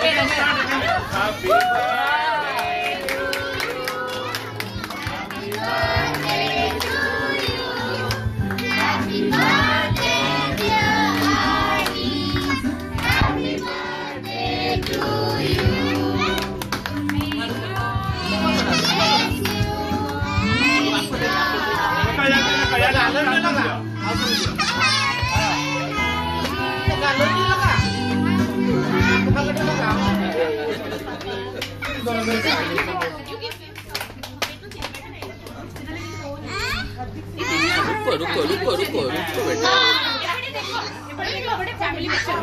Happy birthday to you. Happy birthday to you. Happy birthday, dear Happy birthday to you. You. रुको रुको रुको रुको रुको बेटा फैमिली पिक्चर